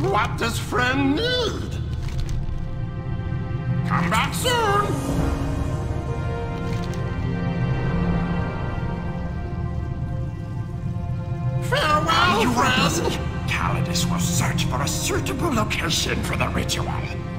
What does friend need? Come back soon! Farewell, friend! Calydus will search for a suitable location for the ritual.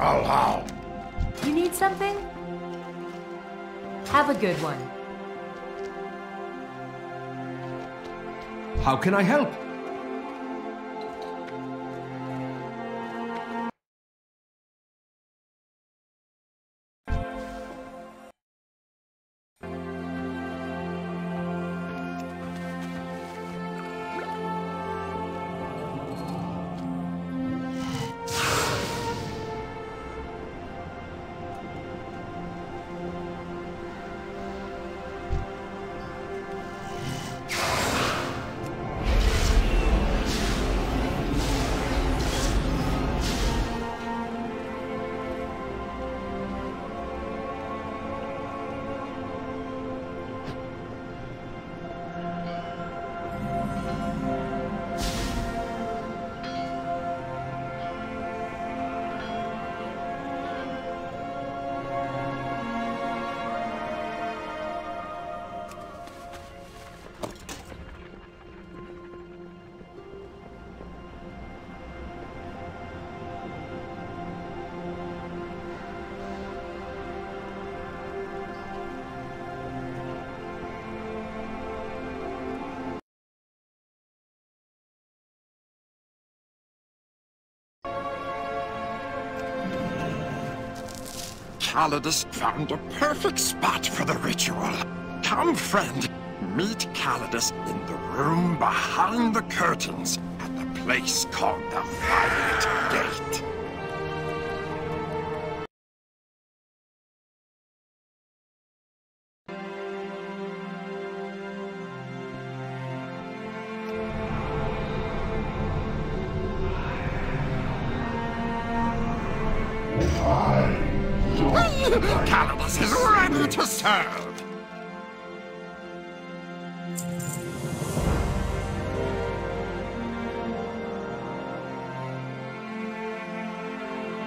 Hello. You need something? Have a good one. How can I help? Calydus found a perfect spot for the ritual. Come, friend, meet Calydus in the room behind the curtains at the place called the Violet Gate. Serve.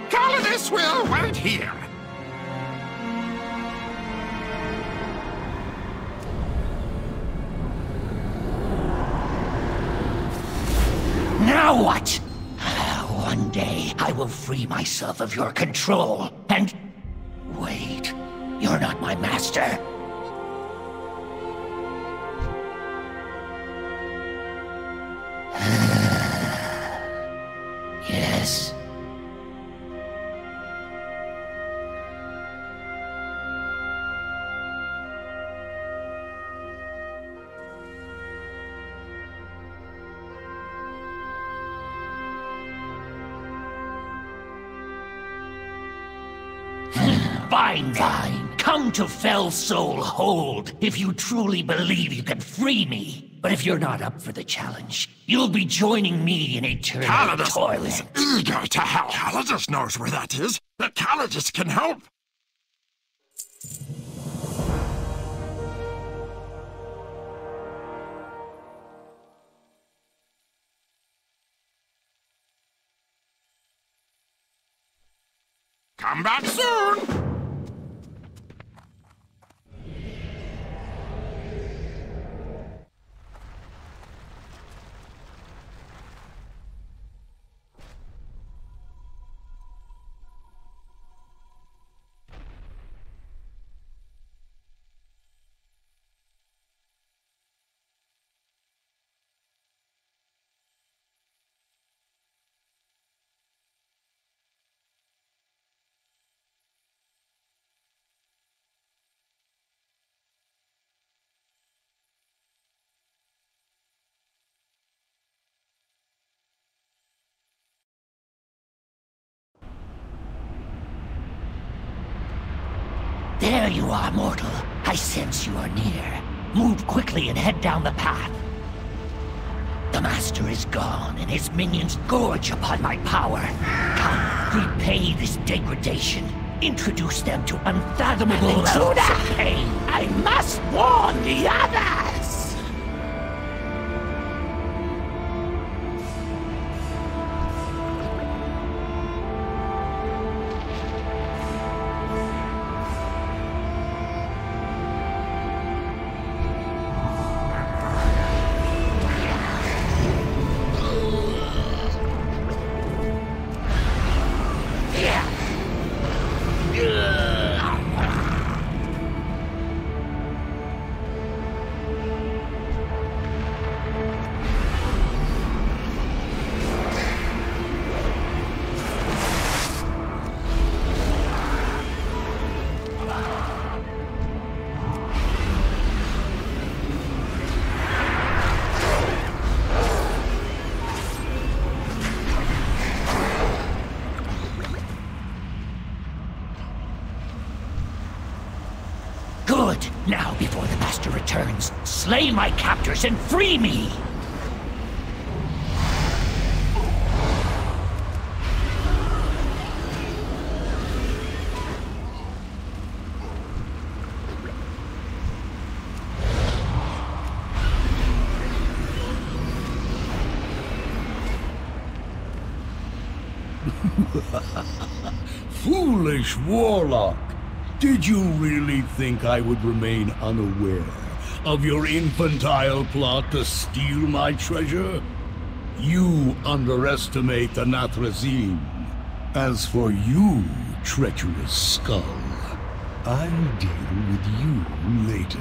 Calydus will wait here. Now what? One day I will free myself of your control. And. You're not my master. yes. Fine, fine. Come to Felsoul Hold if you truly believe you can free me. But if you're not up for the challenge, you'll be joining me in eternal Calydus is toilet. eager to help. Calydus knows where that is. That Calydus can help. Come back soon! There you are, mortal. I sense you are near. Move quickly and head down the path. The Master is gone, and his minions gorge upon my power. Come, repay this degradation. Introduce them to unfathomable levels of pain. I must warn the others! Good. Now, before the Master returns, slay my captors and free me! Foolish warlock! Did you really think I would remain unaware of your infantile plot to steal my treasure? You underestimate the Nathrezim. As for you, treacherous skull, I'll deal with you later.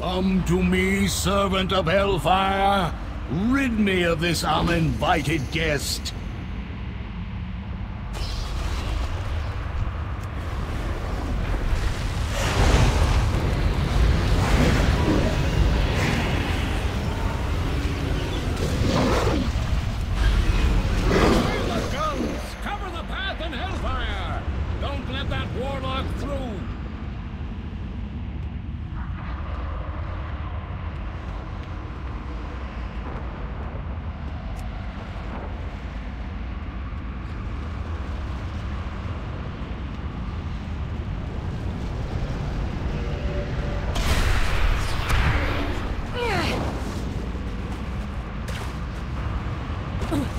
Come to me, servant of Hellfire! Rid me of this uninvited guest! Ugh.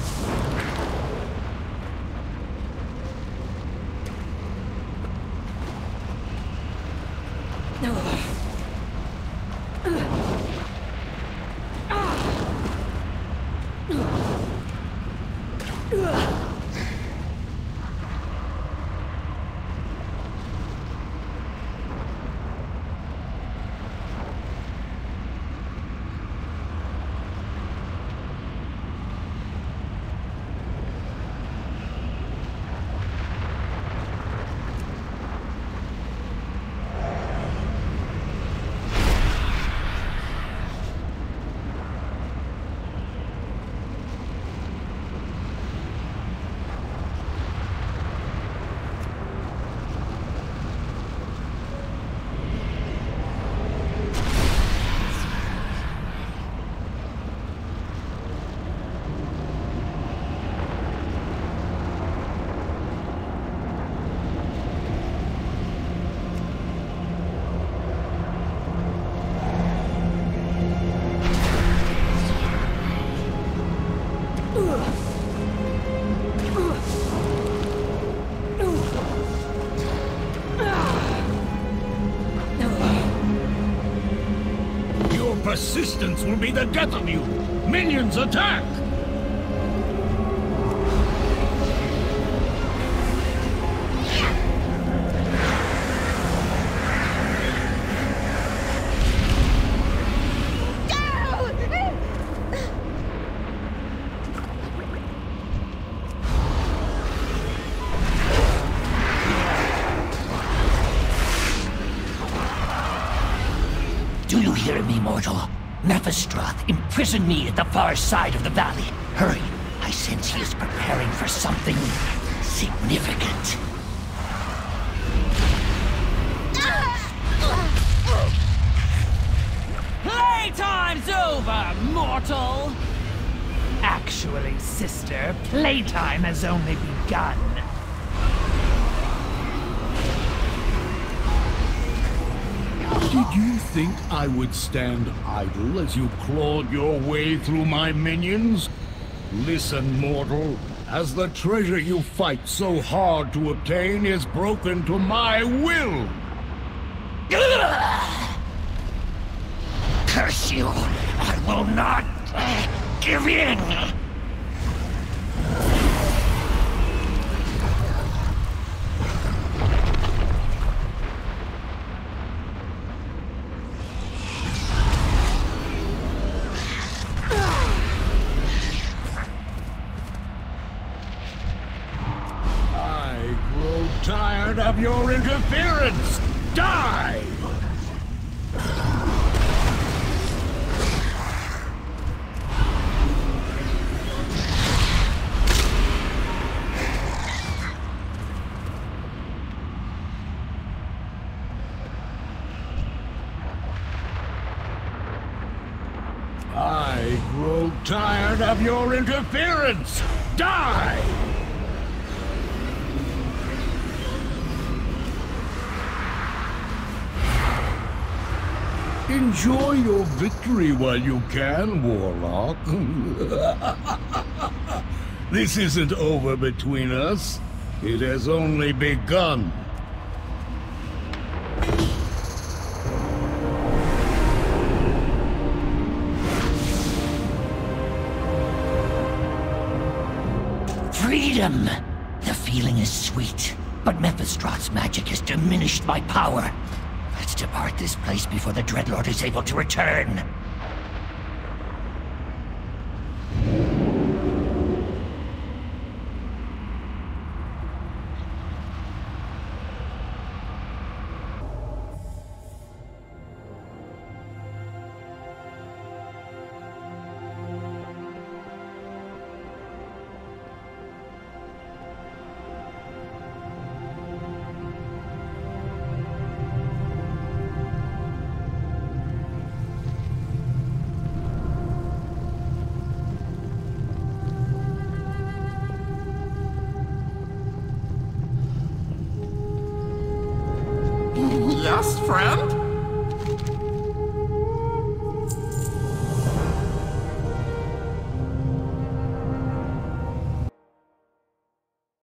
Your persistence will be the death of you! Minions attack! mortal. Mephistroth, imprison me at the far side of the valley. Hurry, I sense he is preparing for something significant. Playtime's over, mortal! Actually, sister, playtime has only begun. Did you think I would stand idle as you clawed your way through my minions? Listen, mortal, as the treasure you fight so hard to obtain is broken to my will. Curse you! I will not uh, give in! I grow tired of Die! I grow tired of your interference. Die! Enjoy your victory while you can, Warlock. this isn't over between us. It has only begun. Freedom! The feeling is sweet, but Mephistroth's magic has diminished my power. Let's depart this place before the Dreadlord is able to return. Friend?